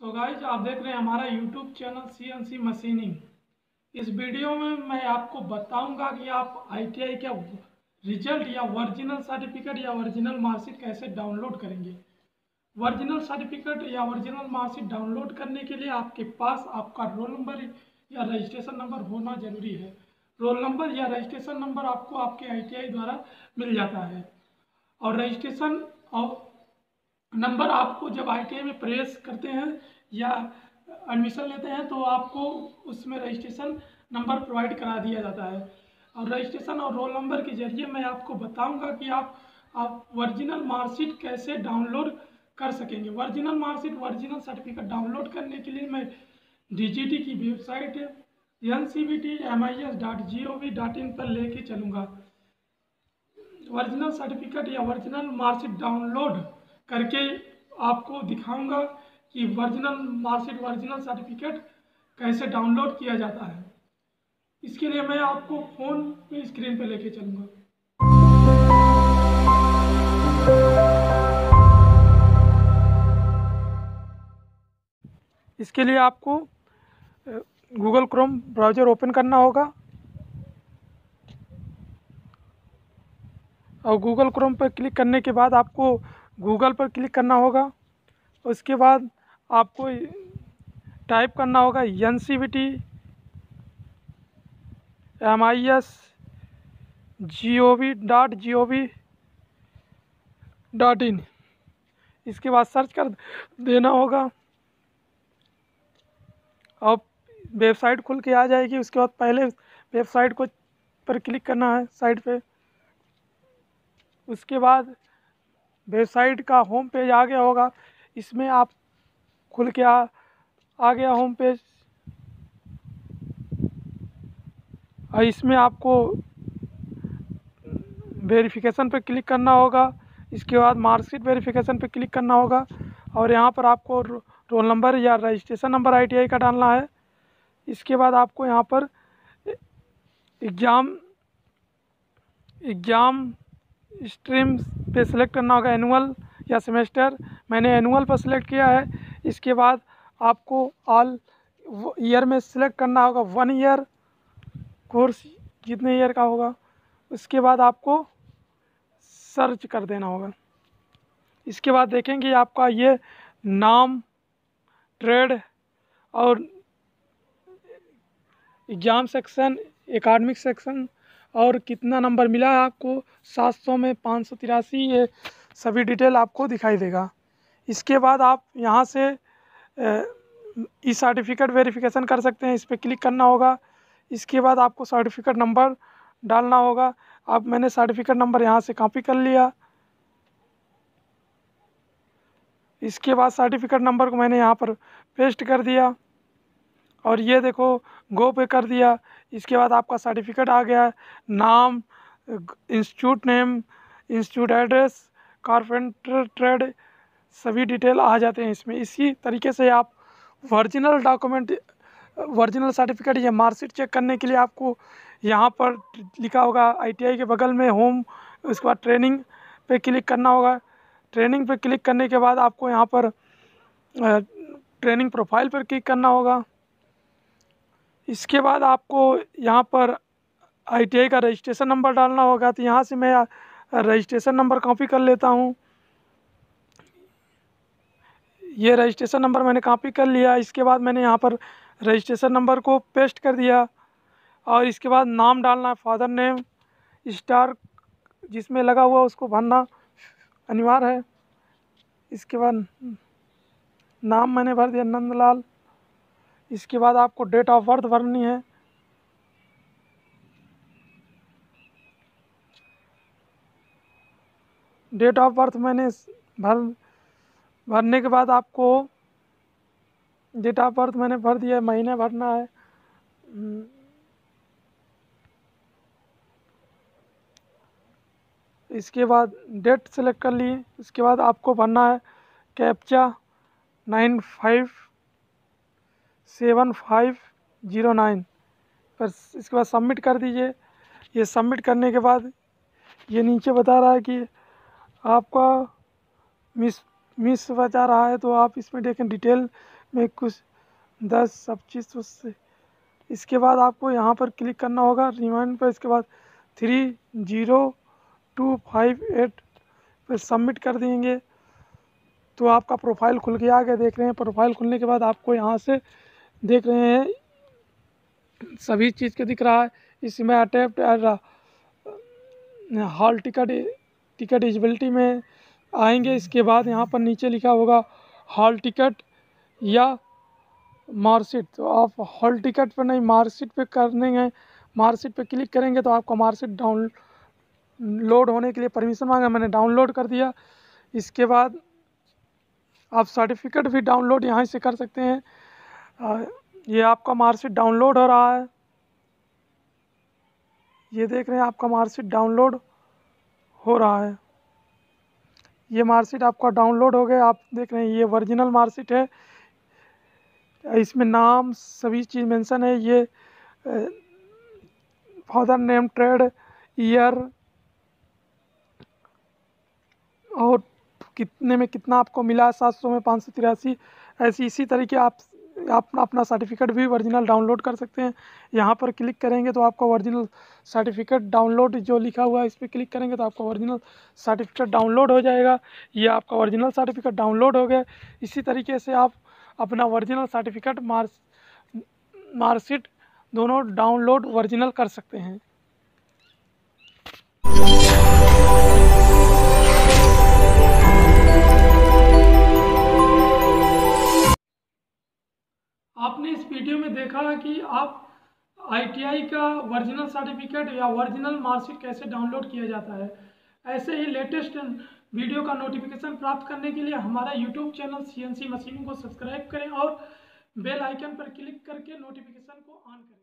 So guys आप देख रहे हैं हमारा YouTube channel C N C machining इस वीडियो में मैं आपको बताऊँगा कि आप आईटीआई का रिज़ल्ट या ओरिजिनल सर्टिफिकेट या ओरिजिनल मार्कशीट कैसे डाउनलोड करेंगे. ओरिजिनल सर्टिफिकेट या ओरिजिनल मार्कशीट डाउनलोड करने के लिए आपके पास आपका रोल नंबर या रजिस्ट्रेशन नंबर होना ज़रूरी है. रोल नंबर या रजिस्ट्रेशन नंबर आपको आपके आईटीआई द्वारा मिल जाता है. और रजिस्ट्रेशन और नंबर आपको जब आई में प्रेस करते हैं या एडमिशन लेते हैं तो आपको उसमें रजिस्ट्रेशन नंबर प्रोवाइड करा दिया जाता है। और रजिस्ट्रेशन और रोल नंबर के ज़रिए मैं आपको बताऊँगा कि आप आप ओरिजिनल मार्कशीट कैसे डाउनलोड कर सकेंगे। Original marksheet original certificate download करने के लिए मैं डीजीटी की website N C B T M I S dot G O V dot in पर लेके चलूँगा। ओरिजिनल सर्टिफिकेट या ओरिजिनल मार्कशीट डाउनलोड करके आपको दिखाऊँगा कि वर्जिनल मार्कशीट, वर्जिनल सर्टिफिकेट कैसे डाउनलोड किया जाता है। इसके लिए मैं आपको फ़ोन पे, स्क्रीन पे लेके चलूँगा। इसके लिए आपको गूगल क्रोम ब्राउज़र ओपन करना होगा। और गूगल क्रोम पर क्लिक करने के बाद आपको गूगल पर क्लिक करना होगा। उसके बाद आपको टाइप करना होगा N C B T M I S G O V dot G O V dot in इसके बाद सर्च कर देना होगा। और वेबसाइट खुल के आ जाएगी। उसके बाद पहले वेबसाइट को पर क्लिक करना है साइट पे। उसके बाद वेबसाइट का होम पेज आ गया होगा। इसमें आप खुल के आ आ गया होम पेज। और इसमें आपको वेरिफिकेशन पर क्लिक करना होगा। इसके बाद मार्कशीट वेरिफिकेशन पर क्लिक करना होगा। और यहाँ पर आपको रोल नंबर या रजिस्ट्रेशन नंबर आईटीआई का डालना है। इसके बाद आपको यहाँ पर एग्ज़ाम एग्ज़ाम स्ट्रीम पे सिलेक्ट करना होगा एनुअल या सेमेस्टर मैंने एनुअल पर सिलेक्ट किया है। इसके बाद आपको ऑल ईयर में सिलेक्ट करना होगा वन ईयर कोर्स जितने ईयर का होगा। उसके बाद आपको सर्च कर देना होगा। इसके बाद देखेंगे आपका ये नाम ट्रेड और एग्ज़ाम सेक्शन एकाडमिक सेक्शन और कितना नंबर मिला है आपको? सात सौ में पाँच सौ तिरासी, ये सभी डिटेल आपको दिखाई देगा। इसके बाद आप यहाँ से ई सर्टिफिकेट वेरिफिकेशन कर सकते हैं, इस पर क्लिक करना होगा। इसके बाद आपको सर्टिफिकेट नंबर डालना होगा। अब मैंने सर्टिफिकेट नंबर यहाँ से कॉपी कर लिया। इसके बाद सर्टिफिकेट नंबर को मैंने यहाँ पर पेस्ट कर दिया। और ये देखो, गो पे कर दिया। इसके बाद आपका सर्टिफिकेट आ गया। नाम institute name institute address carpenter trade सभी डिटेल आ जाते हैं इसमें। इसी तरीके से आप वर्जिनल डॉक्यूमेंट वर्जिनल सर्टिफिकेट या मार्कशीट चेक करने के लिए आपको यहाँ पर लिखा होगा आईटीआई के बगल में होम उसके बाद ट्रेनिंग पे क्लिक करना होगा। ट्रेनिंग पे क्लिक करने के बाद आपको यहाँ पर ट्रेनिंग प्रोफ़ाइल पर क्लिक करना होगा। इसके बाद आपको यहाँ पर आईटीआई का रजिस्ट्रेशन नंबर डालना होगा तो यहाँ से मैं रजिस्ट्रेशन नंबर कॉपी कर लेता हूँ। ये रजिस्ट्रेशन नंबर मैंने कॉपी कर लिया, इसके बाद मैंने यहाँ पर रजिस्ट्रेशन नंबर को पेस्ट कर दिया, और इसके बाद नाम डालना है फादर नेम स्टार जिसमें लगा हुआ उसको भरना अनिवार्य है। इसके बाद नाम मैंने भर दिया नंदलाल। इसके बाद आपको डेट ऑफ़ बर्थ भरनी है। डेट ऑफ़ बर्थ मैंने भर, भरने के बाद आपको डेट ऑफ़ बर्थ मैंने भर दिया महीने भरना है। इसके बाद डेट सेलेक्ट कर लिए, इसके बाद आपको भरना है। Captcha nine five seven five zero nine. पर इसके बाद सबमिट कर दीजिए। ये सबमिट करने के बाद ये नीचे बता रहा है कि आपका मिस मिस बचा रहा है तो आप इसमें देखें डिटेल में कुछ दस सब चीज़ उससे इसके बाद आपको यहाँ पर क्लिक करना होगा। रिमाइंड पर इसके बाद three zero two five eight पर सबमिट कर देंगे। तो आपका प्रोफ़ाइल खुल गया देख रहे हैं। प्रोफ़ाइल खुलने के बाद आपको यहाँ से देख रहे हैं। सभी चीज़ के दिख रहा है। इसमें attempt hall ticket ticket eligibility में आएँगे। इसके बाद यहाँ पर नीचे लिखा होगा, हॉल टिकट या मार्कशीट। तो आप हॉल टिकट पर नहीं, मार्कशीट पे करने मार्कशीट पे क्लिक करेंगे तो आपको मार्कशीट डाउन लोड होने के लिए परमिशन मांगा। मैंने डाउनलोड कर दिया। इसके बाद आप सर्टिफिकेट भी डाउनलोड यहाँ से कर सकते हैं। ये आपका मार्कशीट डाउनलोड हो रहा है। ये देख रहे हैं, आपका मार्कशीट डाउनलोड हो रहा है। ये मार्कशीट आपका डाउनलोड हो गया। आप देख रहे हैं, ये ओरिजिनल मार्कशीट है। इसमें नाम, सभी चीज़ मेंशन है। ये फादर नेम, ट्रेड, ईयर, और कितने में कितना आपको मिला, सात सौ में पाँच सौ तिरासी, ऐसी, इसी तरीके आप अपना अपना सर्टिफिकेट भी ओरिजिनल डाउनलोड कर सकते हैं। यहाँ पर क्लिक करेंगे तो आपका ओरिजिनल सर्टिफिकेट डाउनलोड जो लिखा हुआ है, इस पर क्लिक करेंगे तो आपका ओरिजिनल सर्टिफिकेट डाउनलोड हो जाएगा। ये आपका ओरिजिनल सर्टिफिकेट डाउनलोड हो गया। इसी तरीके से आप अपना ओरिजिनल सर्टिफिकेट मार्क मार्कशीट दोनों डाउनलोड ओरिजिनल कर सकते हैं। देखा कि आप आईटीआई का वर्जिनल सर्टिफिकेट या वर्जिनल मार्कशीट कैसे डाउनलोड किया जाता है? ऐसे ही लेटेस्ट वीडियो का नोटिफिकेशन प्राप्त करने के लिए हमारा यूट्यूब चैनल CNC मशीन को सब्सक्राइब करें और बेल आइकन पर क्लिक करके नोटिफिकेशन को ऑन करें।